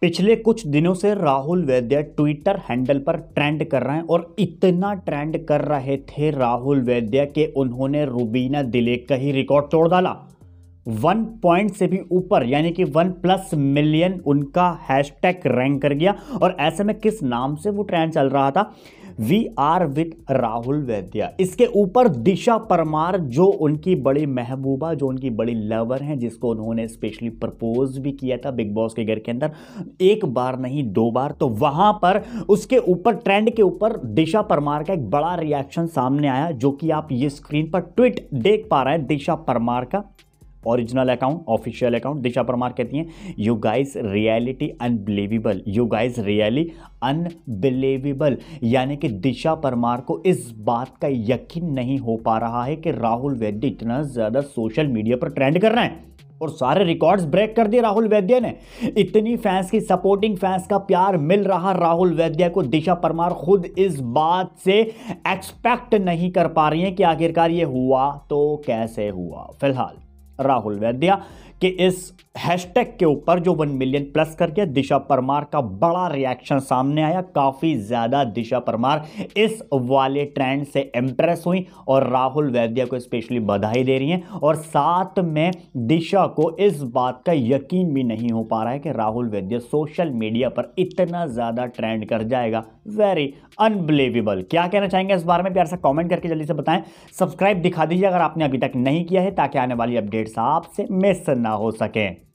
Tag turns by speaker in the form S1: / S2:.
S1: पिछले कुछ दिनों से राहुल वैद्य ट्विटर हैंडल पर ट्रेंड कर रहे हैं और इतना ट्रेंड कर रहे थे राहुल वैद्य के उन्होंने रूबीना दिले का ही रिकॉर्ड तोड़ डाला। वन पॉइंट से भी ऊपर, यानी कि वन प्लस मिलियन उनका हैशटैग रैंक कर गया। और ऐसे में किस नाम से वो ट्रेंड चल रहा था? वी आर विथ राहुल वैद्या। इसके ऊपर दिशा परमार, जो उनकी बड़ी महबूबा, जो उनकी बड़ी लवर हैं, जिसको उन्होंने स्पेशली प्रपोज भी किया था बिग बॉस के घर के अंदर, एक बार नहीं, दो बार। तो वहाँ पर, उसके ऊपर ट्रेंड के ऊपर दिशा परमार का एक बड़ा रिएक्शन सामने आया, जो कि आप ये स्क्रीन पर ट्वीट देख पा रहे हैं दिशा परमार का। Original account official account Disha Parmar कहती हैं you guys reality unbelievable you guys really unbelievable यानी कि दिशा परमार को इस बात का यकीन नहीं हो पा रहा है कि राहुल वैद्य इतना ज़्यादा सोशल मीडिया पर ट्रेंड कर रहे हैं और सारे रिकॉर्ड्स ब्रेक कर दिए राहुल वैद्य ने। इतनी फैंस की सपोर्टिंग फैंस का प्यार मिल रहा राहुल वैद्य को, दिशा परमार खुद इस बात से एक्सपेक्ट नहीं कर पा रही हैं कि आखिरकार ये हुआ तो कैसे हुआ, फ़िलहाल। राहुल वैद्या कि इस हैशटैग के ऊपर जो वन मिलियन प्लस करके दिशा परमार का बड़ा रिएक्शन सामने आया, काफ़ी ज़्यादा दिशा परमार इस वाले ट्रेंड से इम्प्रेस हुई और राहुल वैद्य को स्पेशली बधाई दे रही हैं और साथ में दिशा को इस बात का यकीन भी नहीं हो पा रहा है कि राहुल वैद्य सोशल मीडिया पर इतना ज़्यादा ट्रेंड कर जाएगा। वेरी अनबिलीवेबल क्या कहना चाहेंगे इस बारे में? प्यार से कॉमेंट करके जल्दी से बताएँ। सब्सक्राइब दिखा दीजिए अगर आपने अभी तक नहीं किया है ताकि आने वाली अपडेट्स आपसे मिस ना हो सकें।